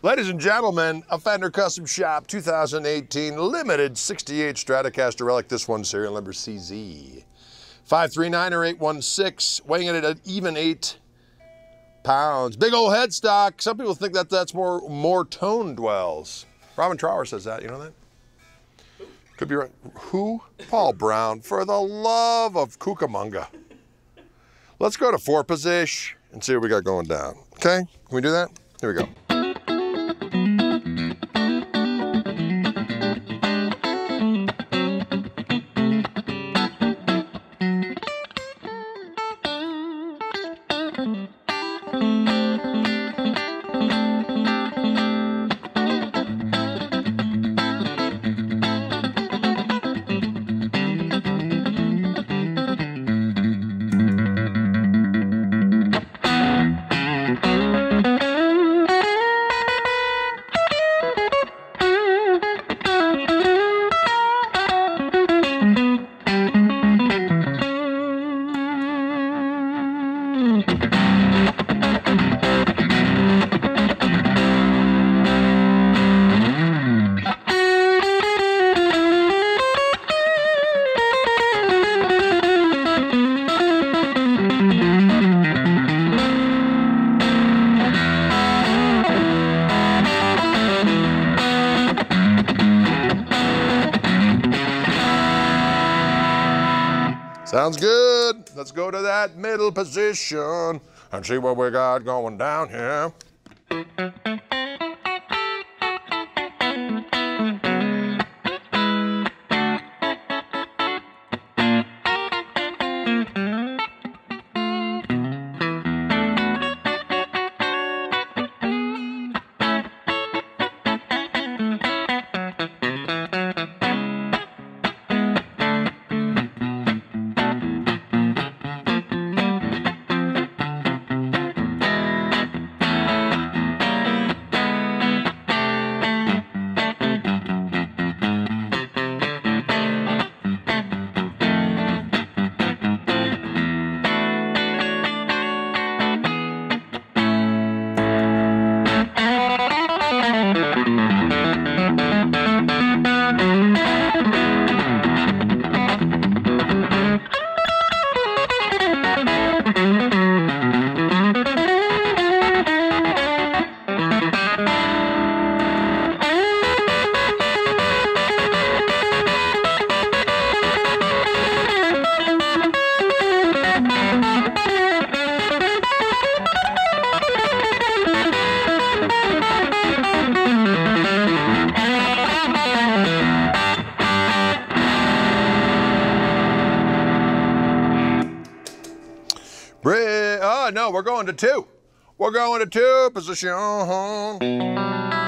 Ladies and gentlemen, a Fender Custom Shop 2018 limited 68 Stratocaster Relic. This one serial number CZ 539 or 816, weighing it at an even eight pounds. Big old headstock. Some people think that that's more more tone dwells. Robin Trower says that. You know that? Could be right. Who? Paul Brown. For the love of Cucamonga. Let's go to four position and see what we got going down. Okay? Can we do that? Here we go. Sounds good. Let's go to that middle position and see what we got going down here. Bri- Oh, no, we're going to two. We're going to two position. Uh-huh.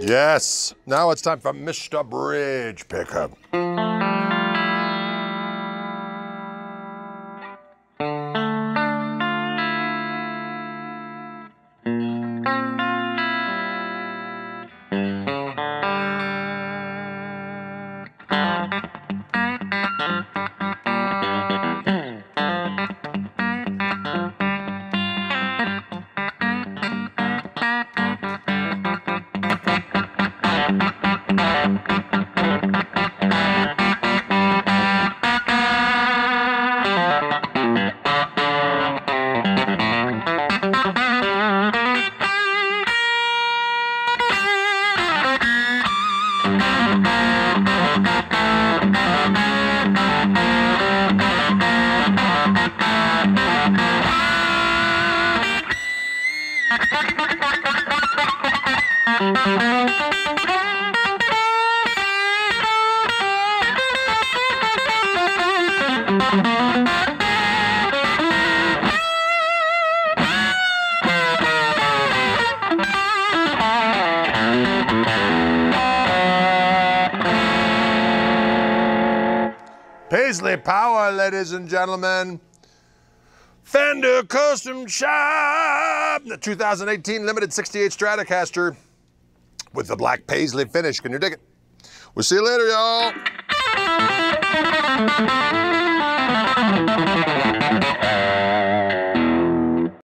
Yes. Now it's time for Mr. Bridge pickup. Paisley Power, ladies and gentlemen. Fender Custom Shop, the 2018 Limited 68 Stratocaster with the black paisley finish. Can you dig it? We'll see you later, y'all.